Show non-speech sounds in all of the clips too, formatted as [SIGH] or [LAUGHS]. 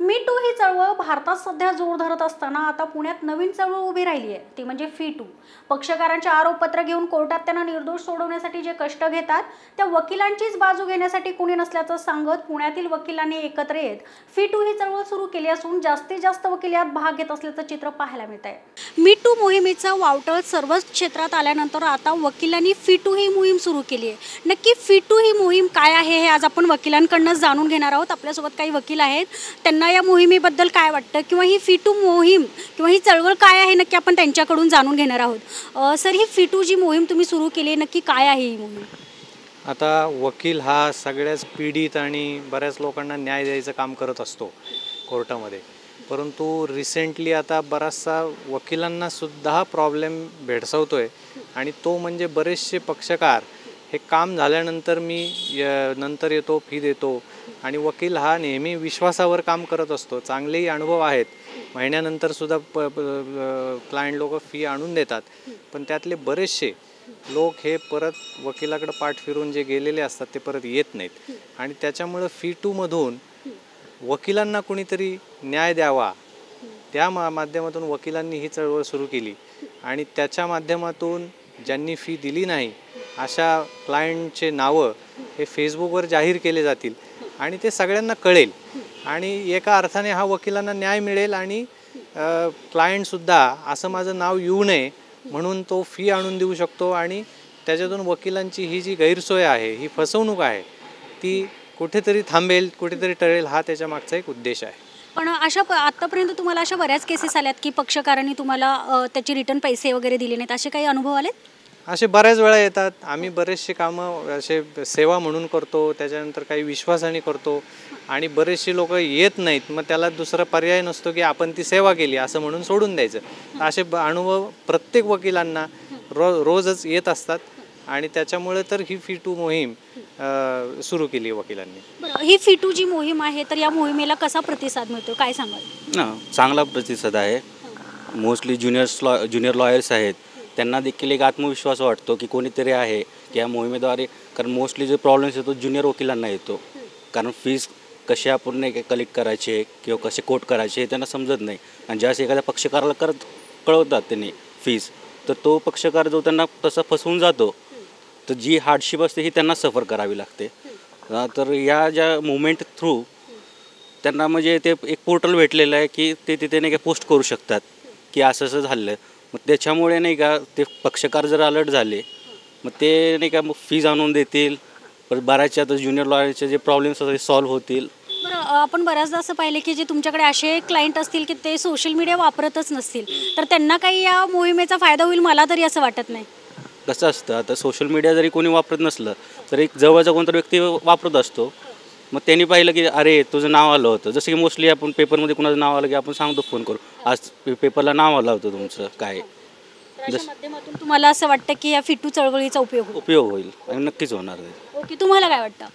मी to ही चळवळ भारतात सध्या जोर धरत असताना आता पुण्यात नवीन चळवळ उभी राहिली आहे. ती म्हणजे फी टू. पक्षकारांचे आरोपपत्र घेऊन कोर्टात त्यांना निर्दोष सोडवण्यासाठी जे कष्ट घेतात त्या वकिलांचीच बाजू घेण्यासाठी कुणी नसल्याचं सांगत पुण्यातील वकिलांनी एकत्र येत फी टू ही चळवळ सुरू केली असून जास्तीत जास्त वकील यात भाग घेत असल्याचं चित्र पाहायला मिळत आहे मी टू मोहिमेचा वावटळ सर्वच क्षेत्रात आल्यानंतर आता वकिलांनी फी टू ही मोहीम सुरू केली आहे. नक्की फी टू ही मोहीम काय आहे हे आज आपण वकिलांकडनं जाणून घेणार आहोत. आपल्यासोबत काही वकील आहेत. त्यांना या मोहिमेबद्दल काय वाटतं? किंवा ही फी टू मोहीम किंवा ही चळवळ काय आहे नक्की आपण त्यांच्याकडून जाणून घेणार आहोत. सर ही फी टू जी मोहीम तुम्ही सुरू केली आहे नक्की काय आहे ही मोहीम? आता वकील हा सगळ्याच पीडित आणि बऱ्याच लोकांना न्याय द्यायचं काम करत असतो कोर्टामध्ये. परंतु रिसेंटली आता बराचसा वकिलांनासुद्धा प्रॉब्लेम भेडसावतो आहे आणि तो म्हणजे बरेचसे पक्षकार. हे काम झाल्यानंतर मी य- नंतर येतो फी देतो. आणि वकील हा नेहमी विश्वासावर काम करत असतो. चांगलेही अनुभव आहेत. महिन्यानंतर सुद्धा प क्लायंट लोक फी आणून देतात. पण त्यातले बरेचसे लोक हे परत वकिलाकडे पाठ फिरून जे गेलेले असतात ते परत येत नाहीत. आणि त्याच्यामुळं फी टूमधून वकिलांना कुणीतरी न्याय द्यावा. त्या मा माध्यमातून वकिलांनी ही चळवळ सुरू केली. आणि त्याच्या माध्यमातून ज्यांनी फी दिली नाही अशा क्लायंटचे नावं हे फेसबुकवर जाहीर केले जातील. आणि ते सगळ्यांना कळेल. आणि एका अर्थाने हा वकिलांना न्याय मिळेल आणि क्लायंटसुद्धा असं माझं नाव येऊ नये म्हणून तो फी आणून देऊ शकतो आणि त्याच्यातून वकिलांची ही जी गैरसोय आहे ही फसवणूक आहे ती कुठेतरी थांबेल कुठेतरी टळेल हा त्याच्या मागचा एक उद्देश आहे. पण अशा प आत्तापर्यंत तुम्हाला अशा बऱ्याच केसेस आल्यात की पक्षकारांनी तुम्हाला त्याचे रिटर्न पैसे वगैरे दिले नाहीत असे काही अनुभव आलेत? असे बऱ्याच वेळा येतात. आम्ही बरेचसे कामं असे सेवा म्हणून करतो त्याच्यानंतर काही विश्वासाने करतो आणि बरेचसे लोक येत नाहीत. मग त्याला दुसरा पर्याय नसतो की आपण ती सेवा केली असं म्हणून सोडून द्यायचं. असे ब- अनुभव प्रत्येक वकिलांना रो रोजच येत असतात आणि त्याच्यामुळे तर ही फी टू मोहीम सुरू केली आहे वकिलांनी ही फी टू जी मोहीम आहे तर या मोहिमेला कसा प्रतिसाद मिळतो? काय सांगाल? चांगला प्रतिसाद आहे. Mostly juniors law junior lawyers आहेत. त्यांना देखील एक आत्मविश्वास वाटतो की कोणीतरी आहे की या मोहिमेद्वारे कारण मोस्टली जो प्रॉब्लेम्स येतो ज्युनियर वकिलांना येतो. कारण फीज कसे आपण नाही कलेक्ट करायचे किंवा कसे कोट करायचे हे त्यांना समजत नाही. आणि ज्यास एखाद्या पक्षकाराला करत कळवतात त्यांनी फीज तर तो पक्षकार जो त्यांना तसा फसवून जातो तर जी हार्डशिप असते ही त्यांना सफर करावी लागते. तर या ज्या मुवमेंट थ्रू त्यांना म्हणजे ते एक पोर्टल भेटलेलं आहे की ते तिथे नाही का पोस्ट करू शकतात की असं असं झालं मग त्याच्यामुळे नाही का ते पक्षकार जर अलर्ट झाले मग ते नाही का मग फीज आणून देतील. परत बऱ्याचशा आता ज्युनियर लॉयरचे जे प्रॉब्लेम्स असतात ते सॉल्व्ह होतील. बरं आपण बऱ्याचदा असं पाहिलं की जे तुमच्याकडे असे क्लायंट असतील की ते सोशल मीडिया वापरतच नसतील. तर त्यांना काही या मोहिमेचा फायदा होईल मला तरी असं वाटत नाही. कसं असतं आता सोशल मीडिया जरी कोणी वापरत नसलं तरी जवळचा कोणतरी व्यक्ती वापरत असतो. मग त्यांनी पाहिलं की अरे तुझं नाव आलं होतं. जसं की मोस्टली आपण पेपरमध्ये कुणाचं नाव आलं की आपण सांगतो फोन करू आज पे- पेपरला नाव आलं होतं तुमचं काय. तर अशा माध्यमातून तुम्हाला असं वाटतं की या फिटू चळवळीचा उपयोग होईल? उपयोग होईल आणि नक्कीच होणार ओके तुम्हाला काय वाटतं?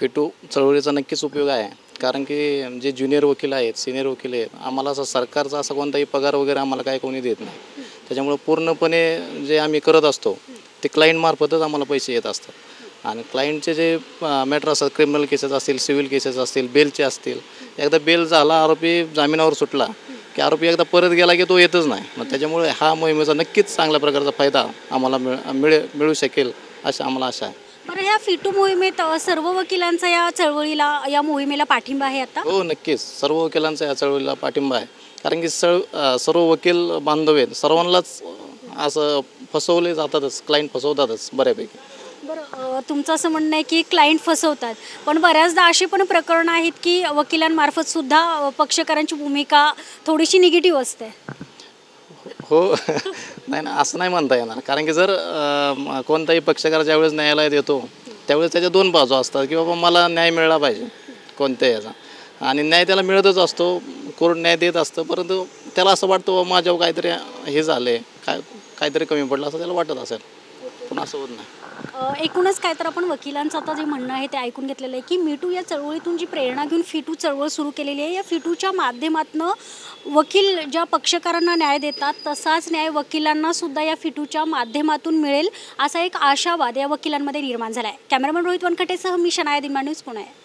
पेटू चळवळीचा नक्कीच उपयोग आहे. कारण की जे ज्युनियर वकील आहेत सिनियर वकील आहेत आम्हाला असं सरकारचा असा कोणताही पगार वगैरे आम्हाला काय कोणी देत नाही. त्याच्यामुळं पूर्णपणे जे आम्ही करत असतो ते क्लायंटमार्फतच आम्हाला पैसे येत असतात. आणि क्लायंटचे जे मॅटर असतात क्रिमिनल केसेस असतील सिव्हिल केसेस असतील बेलचे असतील एकदा बेल झाला आरोपी जामिनावर सुटला की आरोपी एकदा परत गेला की तो येतच नाही. मग त्याच्यामुळे हा मोहिमेचा नक्कीच चांगल्या प्रकारचा फायदा आम्हाला मिळ मिळे शकेल अशा आम्हाला आशा आहे. बरं ह्या फिटू मोहिमेत सर्व वकिलांचा या चळवळीला या मोहिमेला पाठिंबा आहे आता? हो नक्कीच. सर्व वकिलांचा या चळवळीला पाठिंबा आहे. कारण की सळ सर्व वकील बांधव आहेत. सर्वांनाच असं फसवले जातातच क्लायंट फसवतातच बऱ्यापैकी. बरं तुमचं असं म्हणणं आहे की क्लायंट फसवतात. पण बऱ्याचदा असे पण प्रकरणं आहेत की वकिलांमार्फत सुद्धा पक्षकारांची भूमिका थोडीशी निगेटिव्ह असते. हो, हो. [LAUGHS] नाही ना असं नाही म्हणता येणार. कारण की जर कोणताही पक्षकार ज्यावेळेस न्यायालयात येतो त्यावेळेस त्याच्या दोन बाजू असतात की बाबा मला न्याय मिळाला पाहिजे कोणत्याही याचा आणि न्याय त्याला मिळतच असतो कोर्ट न्याय देत असतं परंतु त्याला असं वाटतं बाबा माझ्यावर काहीतरी हे झालं आहे काय काहीतरी कमी पडलं असं त्याला वाटत असेल. पण असं होत नाही. एकूणच काय तर आपण वकिलांचं आता जे म्हणणं आहे ते ऐकून घेतलेलं आहे की मीटू या चळवळीतून जी प्रेरणा घेऊन फिटू चळवळ सुरू केलेली आहे या फिटूच्या माध्यमातनं वकील ज्या पक्षकारांना न्याय देतात तसाच न्याय वकिलांना सुद्धा या फिटूच्या माध्यमातून मिळेल असा एक आशावाद या वकिलांमध्ये निर्माण झाला आहे कॅमेरामन रोहित वनखटेसह मी शनाया दिमा न्यूज पुणे.